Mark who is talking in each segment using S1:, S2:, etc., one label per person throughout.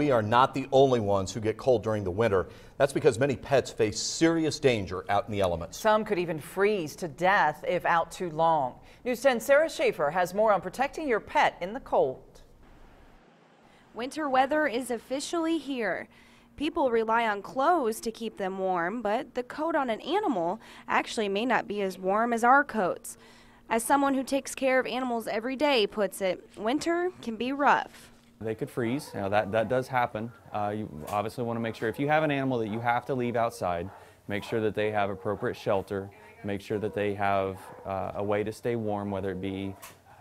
S1: We are not the only ones who get cold during the winter. That's because many pets face serious danger out in the elements.
S2: Some could even freeze to death if out too long. News 10 Sarah Schaefer has more on protecting your pet in the cold.
S3: Winter weather is officially here. People rely on clothes to keep them warm, but the coat on an animal actually may not be as warm as our coats. As someone who takes care of animals every day puts it, winter can be rough.
S4: They could freeze. You know, that, that does happen. Uh, you obviously want to make sure if you have an animal that you have to leave outside, make sure that they have appropriate shelter, make sure that they have uh, a way to stay warm, whether it be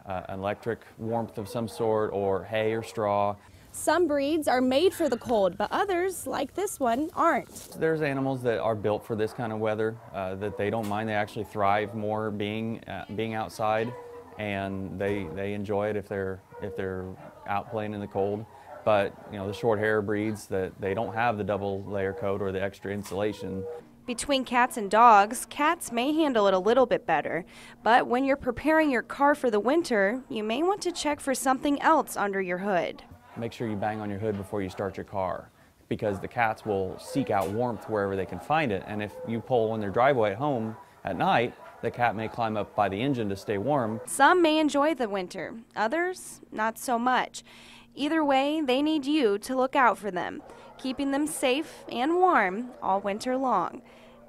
S4: uh, electric warmth of some sort or hay or straw.
S3: Some breeds are made for the cold, but others, like this one, aren't.
S4: There's animals that are built for this kind of weather, uh, that they don't mind. They actually thrive more being, uh, being outside, and they, they enjoy it if they're, if they're out playing in the cold. But you know, the short hair breeds that they don't have the double layer coat or the extra insulation.
S3: Between cats and dogs, cats may handle it a little bit better, but when you're preparing your car for the winter, you may want to check for something else under your hood
S4: make sure you bang on your hood before you start your car because the cats will seek out warmth wherever they can find it. And if you pull in their driveway at home at night, the cat may climb up by the engine to stay warm.
S3: Some may enjoy the winter, others not so much. Either way, they need you to look out for them, keeping them safe and warm all winter long.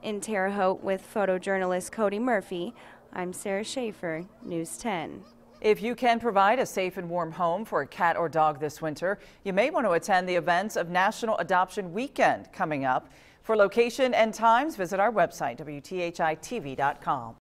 S3: In Terre Haute with photojournalist Cody Murphy, I'm Sarah Schaefer, News 10.
S2: If you can provide a safe and warm home for a cat or dog this winter, you may want to attend the events of National Adoption Weekend coming up. For location and times, visit our website, WTHITV.com.